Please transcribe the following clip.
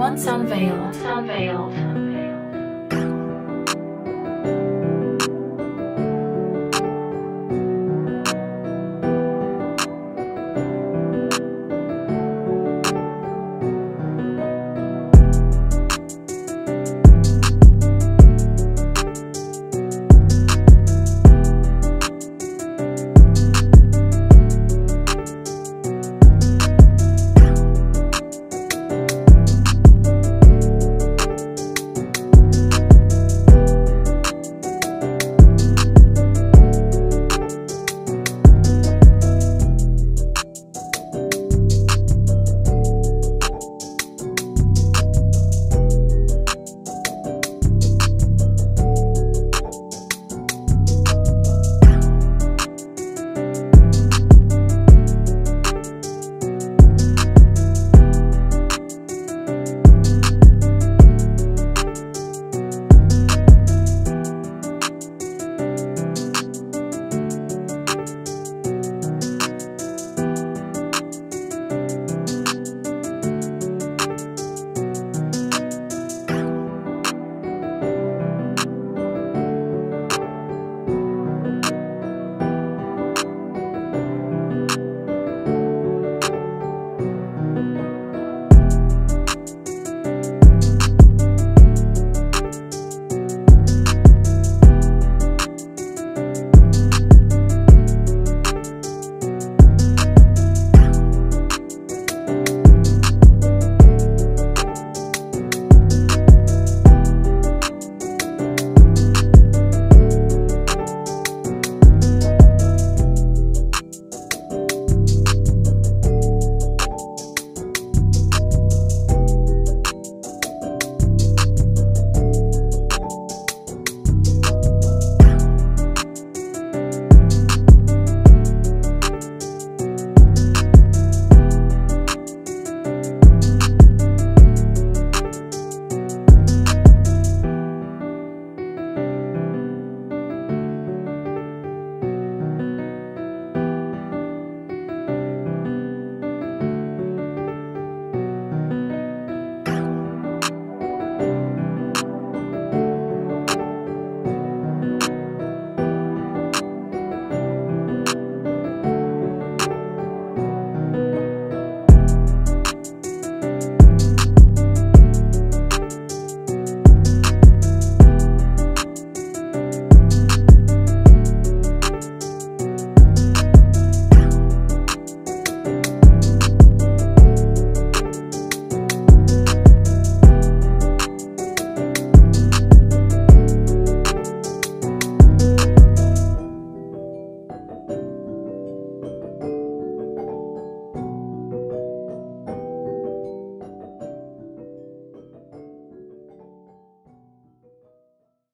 Once Unveiled. Unveiled.